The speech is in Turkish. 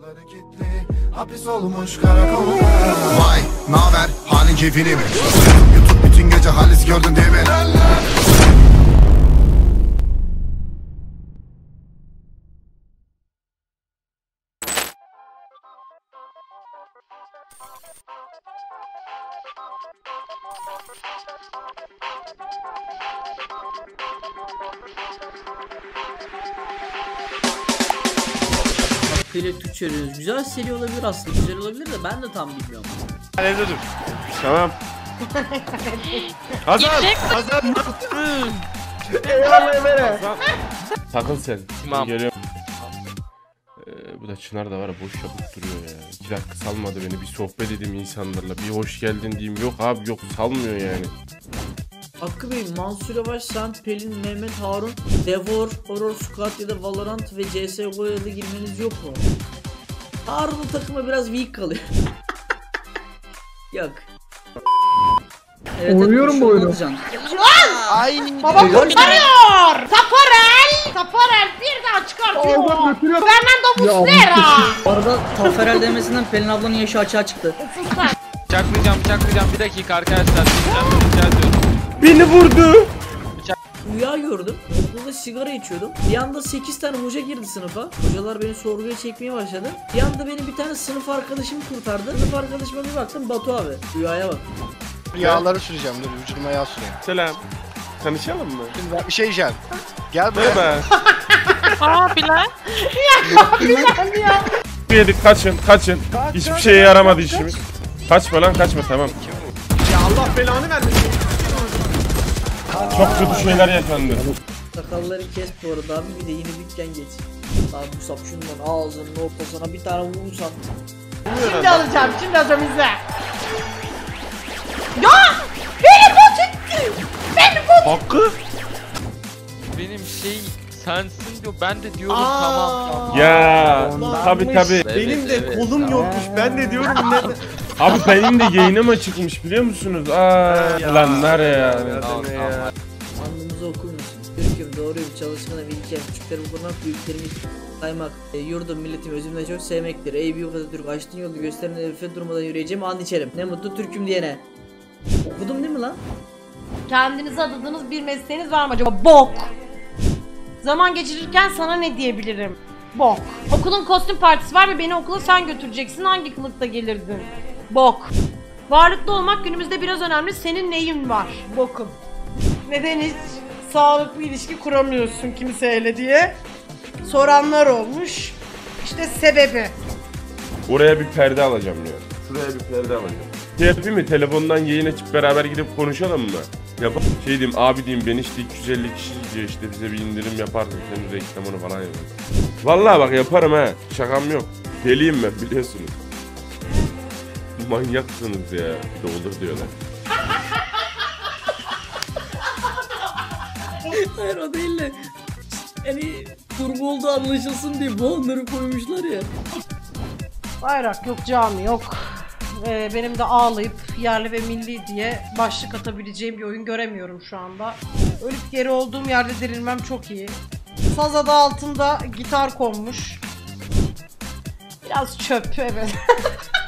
Kapıları kilitli, hapis olmuş karakollar. Vay, naber? Halin keyfini mi? YouTube bütün gece halis gördün değil mi? Kıyla Türkçe. Güzel seri olabilir aslında. Güzel olabilir de ben de tam bilmiyorum. Evde dur. Tamam. Hazar. Hazar. Eyvallah Emre. Takıl sen. Tamam. Geliyorum. Ee, bu da Çınar da var ya boş yapıp duruyor ya. İki dakika salmadı beni. Bir sohbet edeyim insanlarla. Bir hoş geldin diyeyim. Yok abi yok salmıyor yani. Hakkı Bey, Mansur Yavaş, Sant, Pelin, Mehmet Harun, Devor, Horror Squad ya da Valorant ve CSGO'ya da girmeniz yok mu? Harun'un takımı biraz weak kalıyor. yok. Evet, Oynuyorum bu oyunu. Baba kurtarıyor. Taparel. Taparel bir daha çıkartıyor. Oradan götürüyor. Fernando Muslera. Bu arada Taferel demesinden Pelin ablanın yaşı açığa çıktı. Sus lan. Bıçaklayacağım bıçaklayacağım bir dakika arkadaşlar. Sizden bir rica ediyorum. Beni vurdu. Rüya gördüm. Okulda sigara içiyordum. Bir anda 8 tane hoca girdi sınıfa. Hocalar beni sorguya çekmeye başladı. Bir anda benim bir tane sınıf arkadaşım kurtardı. Sınıf arkadaşıma bir baktım Batu abi. Rüyaya bak. Yağları süreceğim dur vücuduma yağ süreyim. Selam. Tanışalım mı? Şimdi ben bir şey yiyeceğim. Gel buraya. Merhaba. Bilen ya. Yedik kaçın kaçın. Hiçbir şeye yaramadı işimiz. Kaçma lan kaçma tamam. Ya Allah belanı vermesin. Çok kötü şeyler yaşandı. Sakalları kes bu arada abi bir de yeni dükkan geç. Abi bu sap şundan ağzının ortasına bir tane vursam. Şimdi alacağım şimdi alacağım izle. Ya! Beni bot etti. Beni bot. Hakkı. Benim şey sensin diyor. Ben de diyorum tamam. Ya tabi tabi. Benim de kolum yokmuş. Ben de diyorum? Abi benim de yayınım açıkmış biliyor musunuz? Aa lan nereye ya? Tamam. Alnımızı okur musun? Türk'üm doğruyum çalışkanım ilkem küçükleri kurmak büyüklerimi saymak e, yurdum milletim özümden çok sevmektir ey büyük Atatürk açtın yolu gösteren hedefe durmadan yürüyeceğim and içerim ne mutlu Türk'üm diyene okudum değil mi lan? Kendinize adadığınız bir mesleğiniz var mı acaba? Bok. Zaman geçirirken sana ne diyebilirim? Bok. Okulun kostüm partisi var ve beni okula sen götüreceksin. Hangi kılıkta gelirdin? Bok. Varlıklı olmak günümüzde biraz önemli. Senin neyin var? Bokum. Neden hiç sağlıklı ilişki kuramıyorsun kimseyle diye soranlar olmuş. İşte sebebi. Oraya bir perde alacağım diyor. Şuraya bir perde alacağım. Şey yapayım mı? Telefondan yayın açıp beraber gidip konuşalım mı? Yap şey diyeyim abi diyeyim ben işte 250 kişi işte bize bir indirim yaparsın senin reklamını falan yaparsın. Vallahi bak yaparım ha. Şakam yok. Deliyim ben biliyorsunuz. Manyaksınız ya. Bir de olur diyorlar. Hayır o değil de hani kurgu olduğu anlaşılsın diye bu onları koymuşlar ya. Bayrak yok, cami yok. Ee, benim de ağlayıp yerli ve milli diye başlık atabileceğim bir oyun göremiyorum şu anda. Ölüp geri olduğum yerde dirilmem çok iyi. Saz adı altında gitar konmuş. Biraz çöp evet.